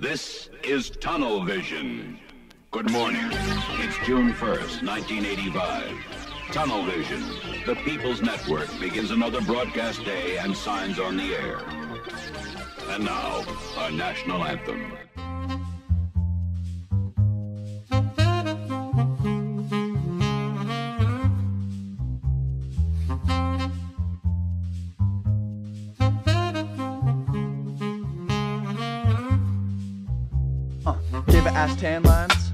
This is Tunnel Vision. Good morning. It's June 1st, 1985. Tunnel Vision, the People's Network, begins another broadcast day and signs on the air. And now, our national anthem. It ass tan lines.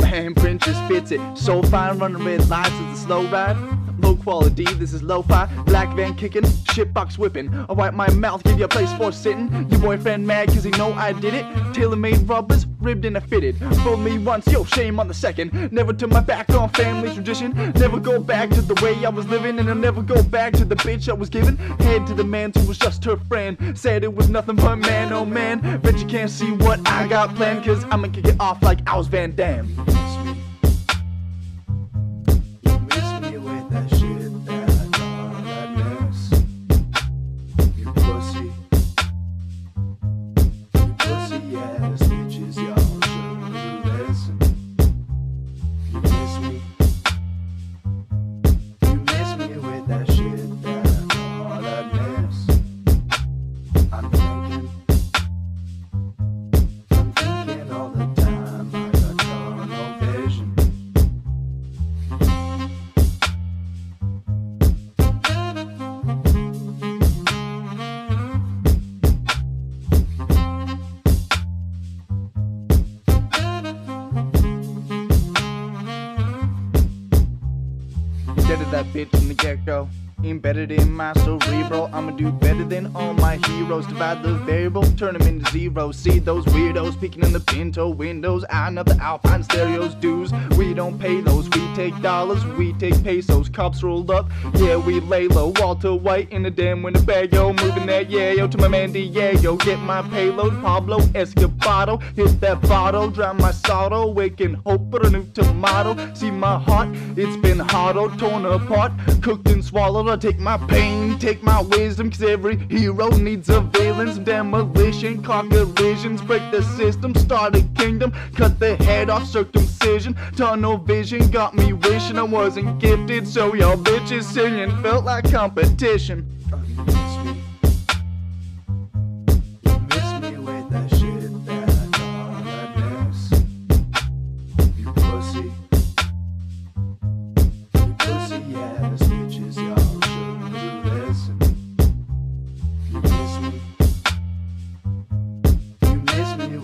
Man, print just fits it. So fine, running red lights is a slow ride. Low quality, this is lo-fi. Black van kicking, shitbox whipping. I wipe my mouth, give you a place for sitting. Your boyfriend mad cause he know I did it. Tailor-made rubbers, ribbed and I fitted. Fooled me once, yo, shame on the second. Never turn my back on family tradition. Never go back to the way I was living. And I'll never go back to the bitch I was giving. Head to the man who was just her friend. Said it was nothing but man, oh man. Bet you can't see what I got planned. Cause I'ma kick it off like I was Van Damme. You that bitch from the get-go. Embedded in my cerebral, I'ma do better than all my heroes. Divide the variable, turn them into zero. See those weirdos peeking in the Pinto windows. I know the Alpine stereos dues. We don't pay those, we take dollars, we take pesos. Cops rolled up, yeah, we lay low. Walter White in the damn window bag, yo. Moving that, yeah, yo, to my man Diego. Get my payload, Pablo Escobar. Hit that bottle, drown my sorrow. Waking hope for a new tomato. See my heart, it's been oh, torn apart. Cooked and swallowed, Take my pain, take my wisdom. Cause every hero needs a villain. Some demolition, conquer visions, break the system, start a kingdom. Cut the head off, circumcision. Tunnel vision got me wishing I wasn't gifted. So y'all bitches singing felt like competition.